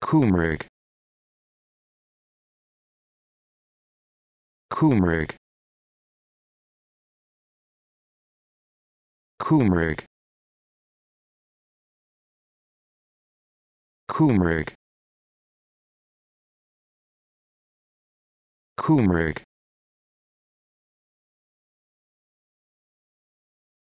Coomrig Coomrig Coomrig Coomrig Coomrig